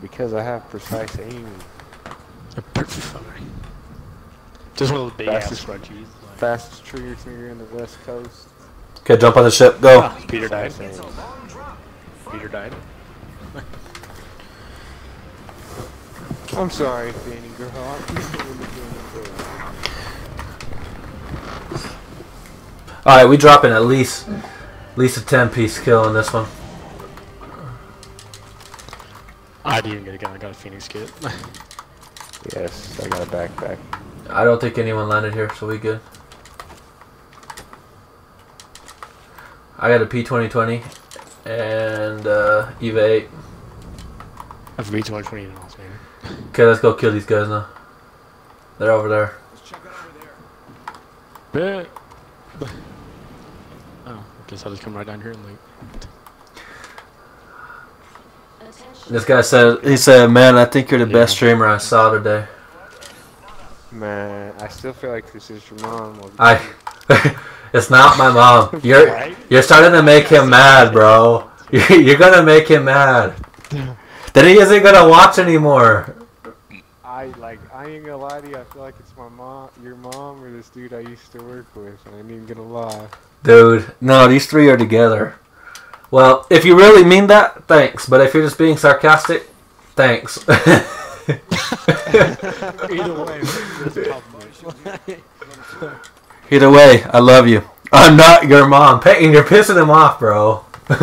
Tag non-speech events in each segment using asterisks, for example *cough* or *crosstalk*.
Because I have precise aim. Perfect. Just one of those big ass Fastest- scrunchies. Like, Fastest trigger finger in the west coast. Okay, jump on the ship. Go. Ah, Peter died. Precise aim. Peter died. I'm sorry, Fanny girl. I'm really doing All right, we dropping at least, at least a ten piece kill in this one. I didn't even get a gun. I got a Phoenix kit. *laughs* Yes, I got a backpack. I don't think anyone landed here, so we good. I got a P2020 and uh, Eva 8. That's me 220 and all, man. Okay, let's go kill these guys now. They're over there. Bet. Oh, guess I'll just come right down here and like. This guy said, he said, man, I think you're the best Yeah. streamer I saw today. Man, I still feel like this is your mom. I, *laughs* it's not my mom. *laughs* You're, Right? you're starting to make him mad, bro. *laughs* You're, you're gonna make him mad. Then he isn't gonna watch anymore. I like. I ain't gonna lie to you. I feel like it's my mom, your mom, or this dude I used to work with. I ain't even gonna lie. Dude, no, these three are together. Well, if you really mean that, thanks. But if you're just being sarcastic, thanks. *laughs* Either way, it's. Either way, I love you. I'm not your mom. Peyton, you're pissing him off, bro. *laughs*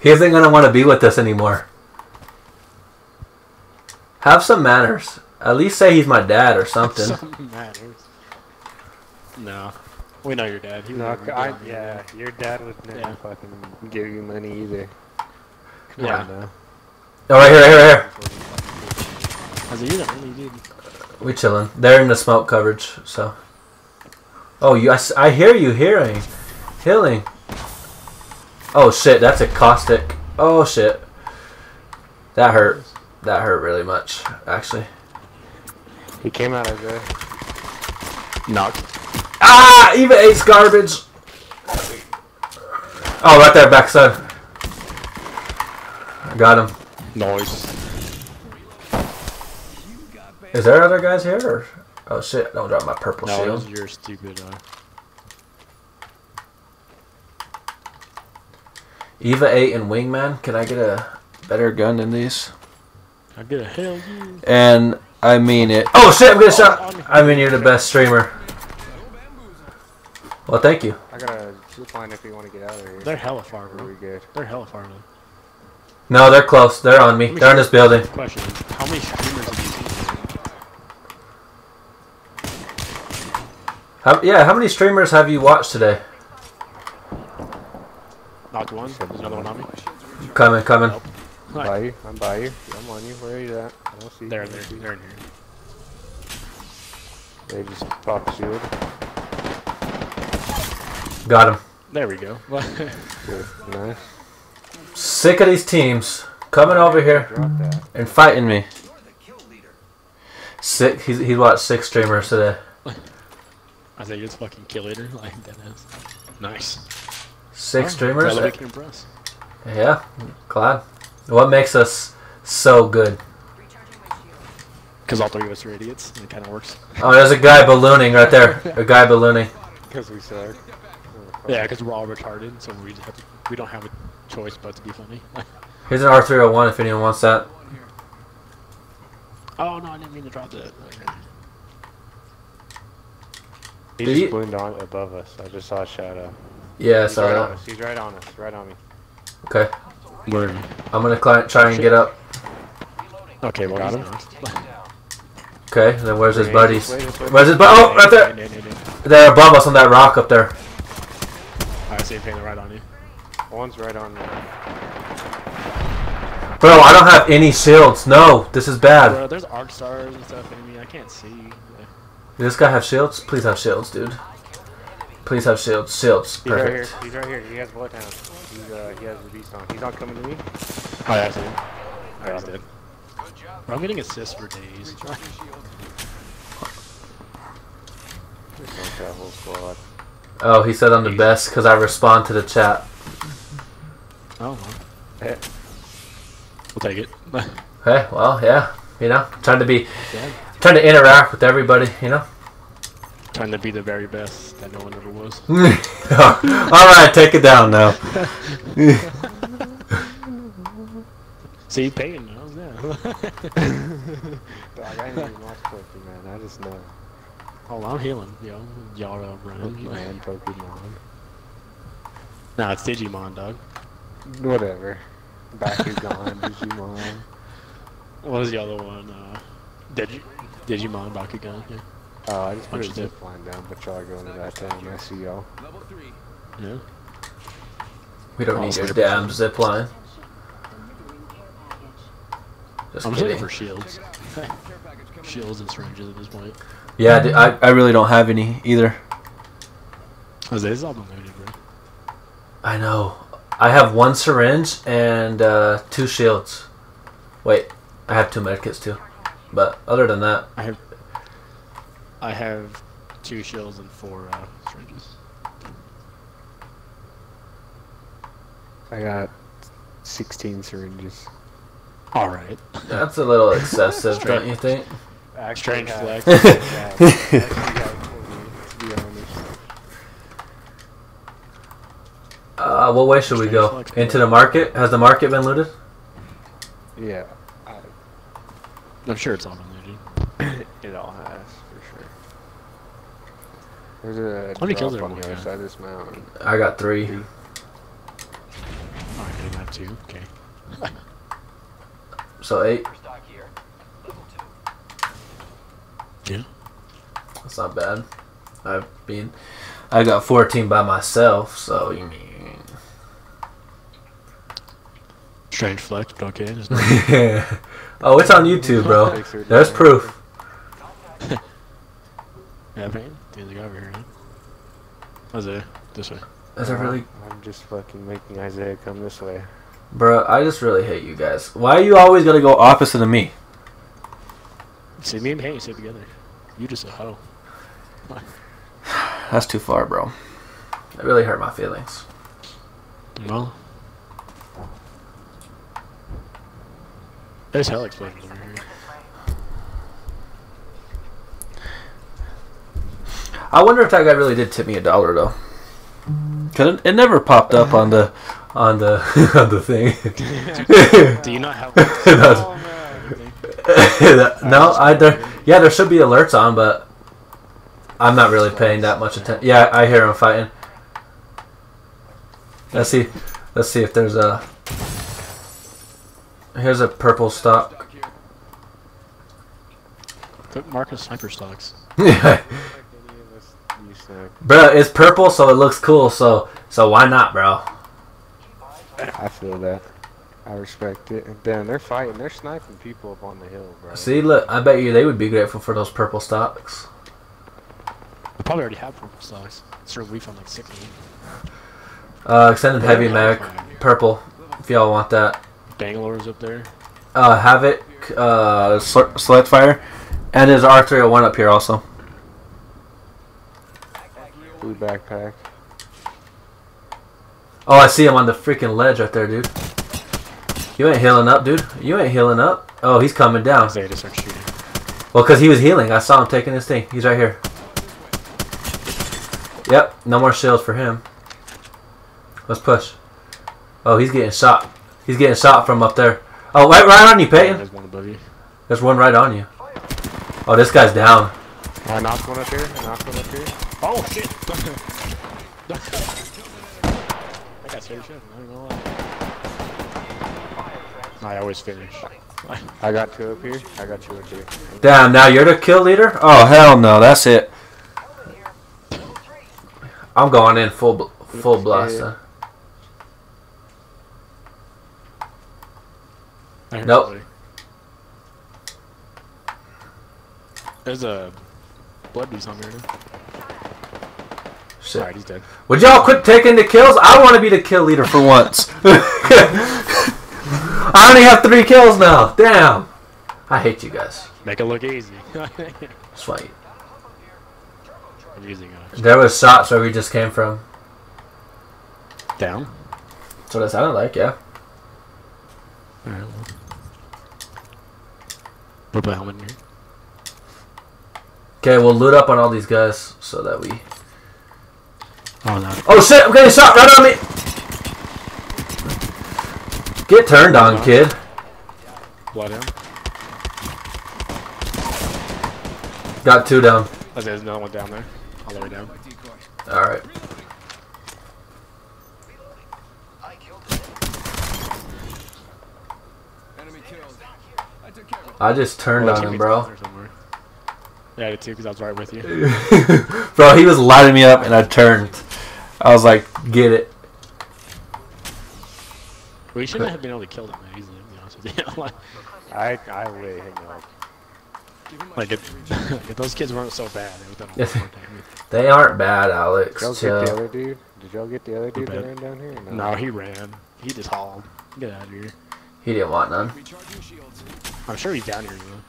he isn't gonna want to be with us anymore. Have some manners. At least say he's my dad or something. Something matters. No. We know your dad. He would No, never I, do yeah, your dad would never Yeah. fucking give you money either. Come Yeah. on now. Oh, right here, right here, right here. I said, you don't. We chilling. They're in the smoke coverage, so. Oh, you! I, s- I hear you hearing, healing. Oh shit! That's a caustic. Oh shit. That hurt. That hurt really much, actually. He came out of there. Knocked. Ah! Eva eight's garbage. Oh, right there, backside. I got him. Noise. Is there other guys here? Or? Oh shit! Don't drop my purple No, shield. was your stupid. Uh, Eva eight and wingman. Can I get a better gun than these? I get a hell you. And I mean it. Oh shit, I'm getting shot. I mean, you're the best streamer. Well, thank you. I got a zip line if you want to get out of here. They're hella far, Are bro. we good? They're hella far, man. No, they're close. They're on me. Me They're in this building. Question how many streamers have you seen? How, yeah, how many streamers have you watched today? Knocked one. There's another one on me. Coming, coming. I'm by you. I'm by you. I'm on you. Where are you at? I don't see you. There, I don't there, they're in here. They just pop shield. Got him. There we go. *laughs* Nice. Sick of these teams coming over here and fighting me. Sick. He's he watched six streamers today. *laughs* I think it's fucking kill leader. *laughs* Like that is. Nice. Six Oh, streamers. glad we can impress. Yeah, glad. What makes us so good? Because all three of us are idiots. and It kind of works. Oh, there's a guy ballooning right there. A guy ballooning. Because we suck. Yeah, because we're all retarded, so we have to, we don't have a choice but to be funny. *laughs* Here's an R301 if anyone wants that. oh no, I didn't mean to drop that. Okay. He Did just he- ballooned on above us. I just saw a shadow. Yeah, He's right on. He's right on us. Right on me. okay. Word. I'm gonna try and get up. Okay, well, Got him. Okay, then where's his buddies? this way, this way. Where's his bu- Oh, right there. They're above us on that rock up there. I see him painting right on you. One's right on me. Bro, I don't have any shields. No, this is bad. Bro, there's arc stars and stuff in me. I can't see. Does this guy have shields? Please have shields, dude. Please have shields. Shields. He's right here. He's right here. He has bloodhound. He's uh he has the beast on. He's not coming to me. Oh, yeah, I see him. Oh, Got him. Bro, I'm getting assists for days. *laughs* Just like that whole squad. Oh, he said I'm the best because I respond to the chat. oh, well. We'll take it. *laughs* Okay, well, yeah, you know, trying to be, trying to interact with everybody, you know. Trying to be the very best that no one ever was. *laughs* All right, take it down now. *laughs* See, paying now. Yeah. Dog, I ain't even watch Pokemon. I just know. Oh, I'm healing. Yo, y'all are running. Pokemon, Pokemon. Nah, it's Digimon, dog. Whatever. Bakugan, *laughs* Digimon. What was the other one? Uh, Digi Digimon Bakugan. Yeah. Oh, I just put a Bunch zip line down, but y'all go into that thing. I see y'all. yeah. We don't need your damn zip line. Just I'm kidding. looking for shields. shields and syringes at this point. Yeah, I I really don't have any either. Cause this is all been bro. I know. I have one syringe and uh, two shields. Wait, I have two medkits too. But other than that, I have. I have two shields and four uh, syringes. I got 16 syringes. All right. that's a little excessive, *laughs* don't you think? Strange flex. Yeah, actually got 40, to be. Uh, what way should we go? Into the market? Has the market been looted? Yeah, I, I'm sure it's all been looted. *coughs* it all has, for sure. There's a How many kills are on we the other side of this mountain. I got three. All right, I have two. Okay. So eight. Yeah. That's not bad. I've been. I got 14 by myself, so you mean. Strange flex, but okay. There's *laughs* no- *laughs* oh, it's on YouTube, bro. Takes There's proof. *laughs* yeah, man. There's a guy over here. Right? How's it? This way. Is it really, I'm just fucking making Isaiah come this way. bro? I just really hate you guys. Why are you always gonna go opposite of me? See, me and Hank sit together. You just a hoe. *sighs* That's too far, bro. It really hurt my feelings. Well. There's hell explosions over here. I wonder if that guy really did tip me a dollar though. Cause it, it never popped up on the on the *laughs* on the thing. *laughs* Do you not have *laughs* *laughs* No. no, I there. Yeah, there should be alerts on, but I'm not really paying that much attention. Yeah, I hear him fighting. Let's see. Let's see if there's a. Here's a purple stock. Put Marcus sniper stocks. *laughs* Bruh, You snipe. it's purple, so it looks cool. So, so why not, bro? I feel that. I respect it. And then they're fighting. They're sniping people up on the hill, bro. See, look, I bet you they would be grateful for those purple stocks. I probably already have purple stocks. Sure, we found like six. Uh, extended heavy Yeah, mag, fine. purple. If y'all want that. Bangalore's up there. Uh, Havoc, uh, Select Fire, and there's R301 up here also. Blue backpack. Oh, I see him on the freaking ledge right there, dude. You ain't healing up, dude. You ain't healing up. Oh, he's coming down. Started shooting. Well, because he was healing. I saw him taking his thing. He's right here. Yep, no more shields for him. Let's push. Oh, he's getting shot. He's getting shot from up there. Oh, right, right on you, Peyton. There's one above you. There's one right on you. Oh, this guy's down. I knocked one up here. I knocked one up here. Oh shit! *laughs* I got shit. I'm not gonna lie. I always finish. I got two up here. I got two up here. Damn, now you're the kill leader? Oh, hell no. That's it. I'm going in full bl- full blast. Yeah. then. I heard Nope. somebody. There's a blood beast on there. Shit. Alright, he's dead. Would y'all quit taking the kills? I want to be the kill leader for once. *laughs* I only have three kills now. Damn. I hate you guys. Make it look easy. Sweet. I'm using a There was shots where we just came from. down. That's what it sounded like, yeah. Alright, well. Put the helmet in here. Okay, we'll loot up on all these guys so that we. Oh no. Oh shit! I'm getting shot right on me. Get turned on, kid. Blood him. Got two down. Oh, there's another one down there. All the way down. All right. I took care of it. I just turned Oh, on him, bro. Yeah, I did too, because I was right with you. *laughs* bro, he was lighting me up, and I turned. I was like, "Get it." We shouldn't have been able to kill them that easily, to be honest with you. *laughs* like, I I lit him up. Give like if, *laughs* if those kids weren't so bad, they would have done a lot more damage. *laughs* They aren't bad, Alex. Did y'all get the other dude? Did y'all get the other dude that ran down here? or No, he ran. He just hauled. Get out of here. He didn't want none. I'm sure he's down here, though.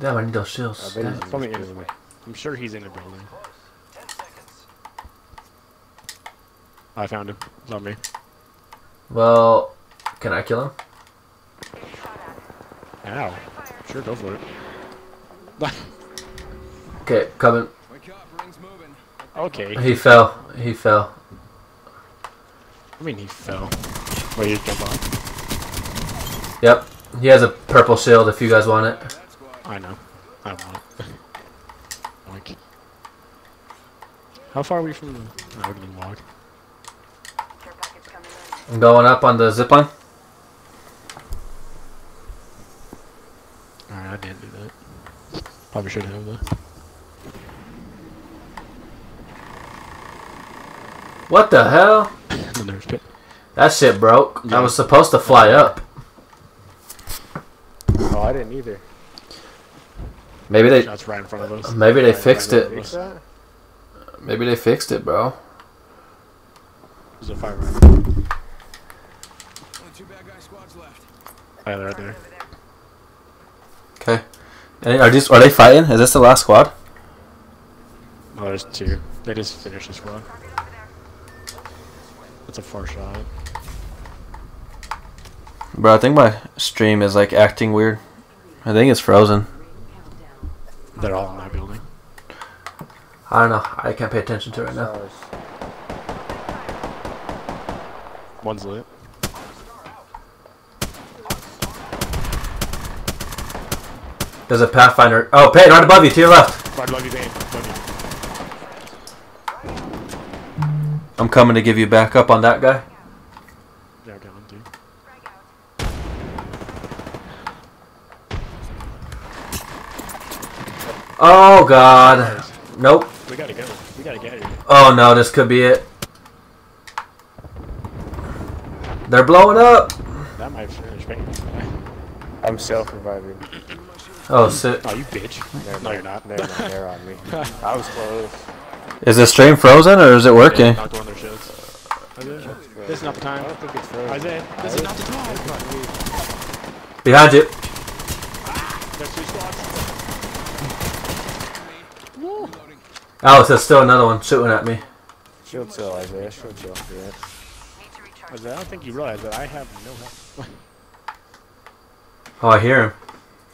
Damn, I need those I shields. bet he's Probably in- doing it. I'm sure he's in the building. I found him. It's on me. Well, can I kill him? Ow. Sure, go for it. *laughs* Okay, coming. Wake up, rings moving. okay. He fell. He fell. I mean, he fell. Wait, you jump off? Yep. He has a purple shield if you guys want it. I know. I want it. *laughs* like, how far are we from the? No, we can walk. Care package coming in. I'm going up on the zipline. Alright, I didn't do that. Probably should have though. What the hell? *coughs* then there's pit. That shit broke. I was supposed to fly up. Oh, I didn't either. Maybe they That's right in front of us. maybe they Right- fixed right it. Fix that? Maybe they fixed it, bro. There's a fire right Only two bad guy squads left. right there. Right there. Okay. Are these are they fighting? Is this the last squad? Oh, there's two. They just finished the squad. That's a far shot. Bro, I think my stream is like acting weird. I think it's frozen. They're all in that building. I don't know. I can't pay attention to it right now. Stars. One's lit. There's a Pathfinder. Oh, Peyton, right above you, to your left. Right above you, Dane. Above you. I'm coming to give you back up on that guy. Yeah, I got him. Oh God. Nope. We gotta go. We gotta get here. Oh no, this could be it. They're blowing up. That might finish me. I'm self-reviving. Oh shit. Oh, you bitch. Never No, mind. you're not. Never mind. They're on me. *laughs* I was close. Is the stream frozen or is it working? knocked one of their shields. Isaiah, this is not the I time. don't think it's frozen. Isaiah, this is not the time. Behind you. There's two squads. Alex, there's still another one shooting at me. Shield cell, Isaiah. Shield cell. Yeah. Need to recharge. Isaiah, I don't think you realize that I have no health. *laughs* Oh, I hear him.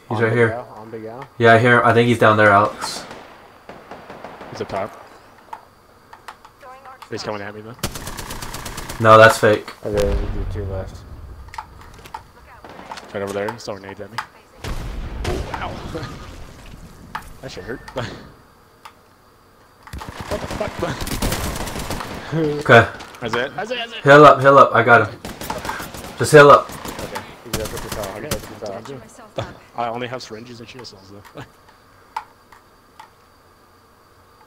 He's On right here. Al, On Big Al. Yeah, I hear. I think he's down there, Alex. He's up top. He's coming at me though. No, that's fake. Isaiah, we do two left. Right over there. He's throwing nades at me. Wow. *laughs* that should hurt. *laughs* what the fuck? Okay. Isaiah, Isaiah, it. Heal up, heal up. I got him. Just heal up. Okay. He's up at the top. Okay, He's up at that's the what I'm top. doing. myself back. I only have syringes and shield cells though. Uh, *laughs*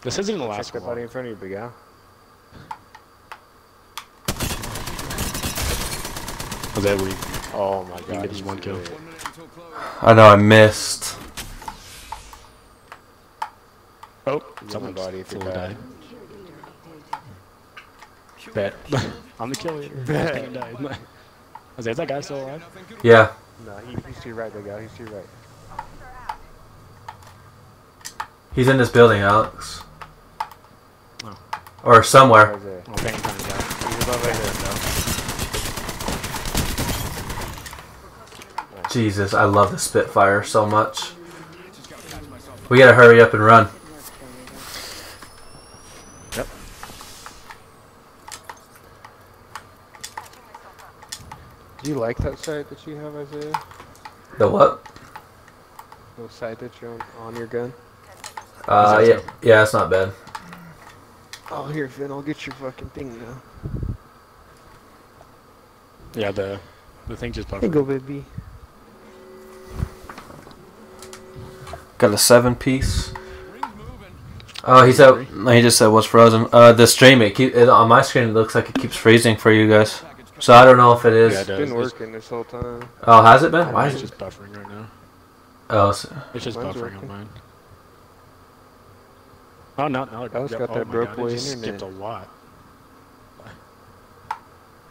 this isn't the Check last the one. buddy in front of you, Big Al. Isaiah, we Oh my can god. get this one kill. lit. One minute until close. I know I missed. Oh, Get someone's my body if you're fully bad. died. Bet. *laughs* I'm the kill leader. Bet. *laughs* died. Isaiah, is that guy still alive? Yeah. No, he, he's to your right, Big Al. He's to your right. He's in this building, Alex. Oh. Or somewhere. Isaiah. Oh, bang time guy. He's above Isaiah. Jesus, I love the Spitfire so much. We gotta hurry up and run. You like that sight that you have, Isaiah? The what? The sight that you're on, on your gun? Uh, yeah, so? yeah, it's not bad. Oh, here, Finn, I'll get your fucking thing now. Yeah, the the thing just Here buffered. you go, baby. Got a seven piece. Oh, he said. He just said what's frozen. Uh, the stream it, keep, it on my screen. It looks like it keeps freezing for you guys. Package coming. So I don't know if it is. Yeah, it It's does. been working this whole time. Oh, has it been? Why is it? just buffering right now. Oh, s- It's just Mine's buffering working. on mine. Oh no, no. it- Dallas got oh that my broke God, boy internet. skipped a lot.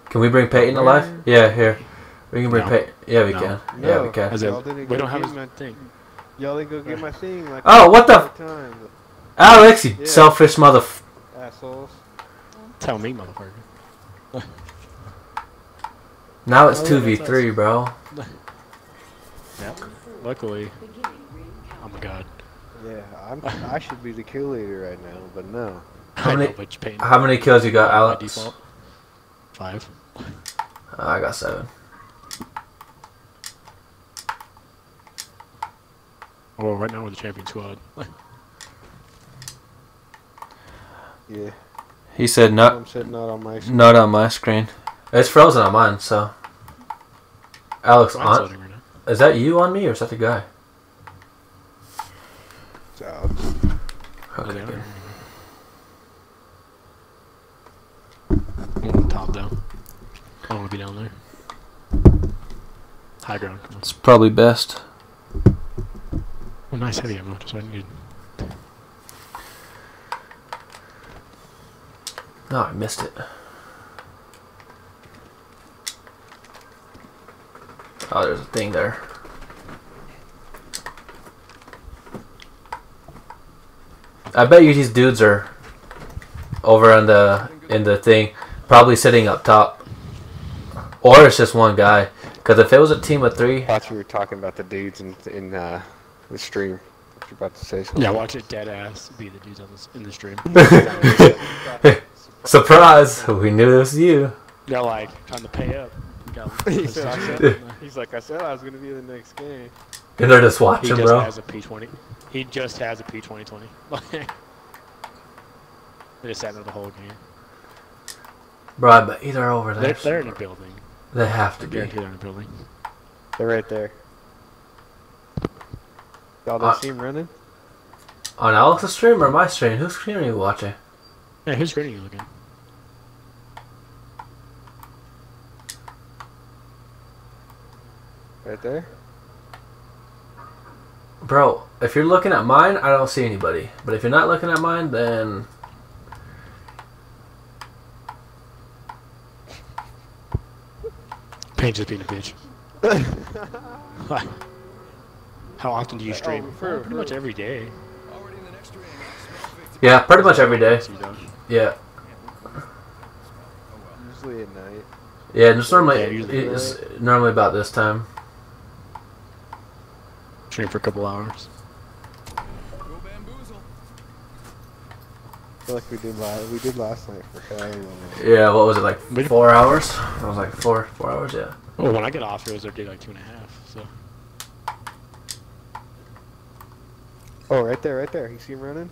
can we bring Peyton alive? Yeah, here. We can bring No. Peyton. Yeah, we No. can. Yeah, we No. can. As Y'all in, didn't we don't have get his my- thing. Y'all didn't go get my thing like Oh, what the all f- time, Alex, you Yeah. selfish mother. F- assholes. Tell me, motherfucker. *laughs* now it's two v three, bro. *laughs* Yeah. Luckily. Oh my god. Yeah, I'm, I should be the kill leader right now, but no. How I many- know, but Peyton- How many kills you got, by Alex? default. Five. Uh, I got seven. Well, right now we're the champion squad. *laughs* Yeah, He said not I'm sitting on my screen. not on my screen. It's frozen on mine, so. Alex, on, right is that you on me or is that the guy? So, Oh, Okay. they good. I'm on top down. I don't want to be down there. High ground. It's probably best. Oh, nice heavy ammo. Just what I needed. No, I missed it. Oh, there's a thing there. I bet you these dudes are over on the in the thing, probably sitting up top, or it's just one guy. Because if it was a team of three, I thought you were talking about the dudes in, in uh, the stream. What you about to say something? Yeah, watch it dead ass be the dudes on this in the stream. *laughs* *laughs* surprise, we knew it was you. They're like trying to pay up. Got- He said, I said, he's like, I said I was gonna be in the next game. And they're just He watching, just bro. has a P20. He just has a P2020. *laughs* they just sat there the whole game. Bro, but either they're over They're, there. they're in a building. They have I to be. they're in a building. They're right there. Y'all don't Uh, see him running? On Alex's stream or my stream? Whose stream are you watching? Hey, who's screening you looking? Right there? Bro, if you're looking at mine, I don't see anybody. But if you're not looking at mine, then Pain just being a bitch. *laughs* How often do you oh, stream? Oh, for- Oh, pretty much every day. Already in the next ring. Smell 50. yeah, pretty much every day. So you don't- Yeah, Usually at night. yeah. Just normally, Yeah, usually. it's normally about this time. Stream for a couple hours. Go bamboozle. I feel like we did last we did last night for however. Yeah, what was it like? Maybe- Four hours? I was like four, four hours. Yeah. Well, when I get off, it was every day like two and a half. So Oh, right there, right there. You see him running?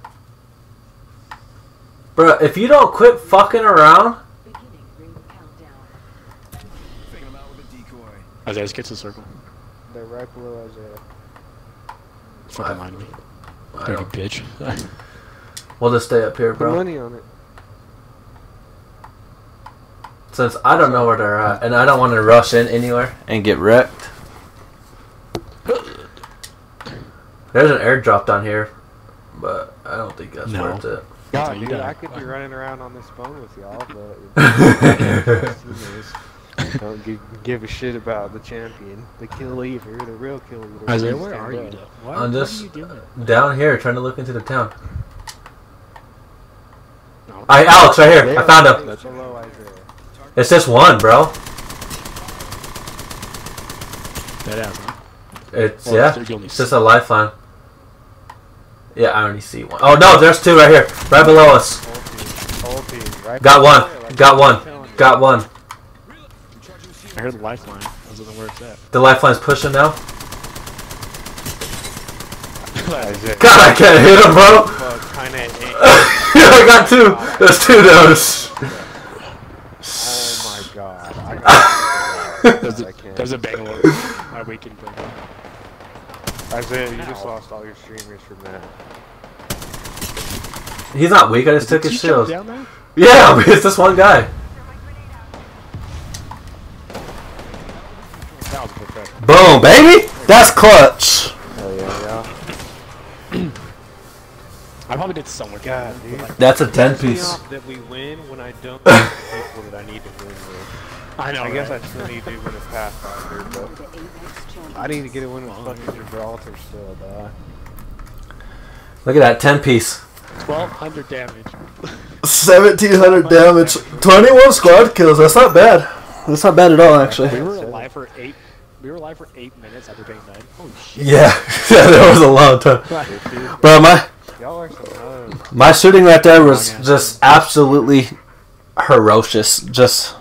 Bro, if you don't quit fucking around, Beginning ring countdown. Faking him out with a decoy. Isaiah gets a circle. They're right below Isaiah. Fucking mind me. I Dirty don't- *laughs* bitch. *laughs* we'll just stay up here, Put bro. money on it. Since I don't know where they're at, and I don't want to rush in anywhere and get wrecked. *gasps* There's an airdrop down here, but I don't think that's No. worth it. God, dude. I could be running around on this phone with y'all, but *laughs* don't give, give a shit about the champion, the kill leader, the real kill leader. Isaiah, Please where are you? up. though? What, I'm what just- are you doing? Down here, trying to look into the town. No. I Alex, right here. I found him. right below Isaiah. It's just one, bro. Dead ass. Huh? It's Well, yeah. so only It's just a lifeline. Yeah, I only see one. Oh no, there's two right here, right below us. Whole team, whole team, right Got one. Got one. Got one. I heard the lifeline. I was wondering where it's at. The lifeline's pushing now. *laughs* God, I can't hit him, bro. Well, kinda. *laughs* I got two. There's two those. Oh my god. I *laughs* got There's I a, can't. there's a Bangalore. My weekend Bangalore. Isaiah, you just lost all your streamers from that. He's not weak. I just took his he jump shield. Yeah, it's this one guy. Boom, baby. That's clutch. Hell yeah, yeah. I probably did somewhere. God, dude. That's a 10 piece. that we win when I don't *laughs* people that I need to win with. I know. I guess? I still need to win a Pathfinder, but The Apex champion. I need to get a win with fucking Gibraltar still, dog. Look at that ten piece. 1200 damage. Seventeen hundred damage. Twenty-one squad kills. That's not bad. That's not bad at all, actually. We were alive for eight. We were alive for eight minutes after being nine. Holy shit! Yeah, *laughs* yeah, that was a long time. Bro, my Y'all are some hoes. my shooting right there was Oh, just absolutely ferocious. Just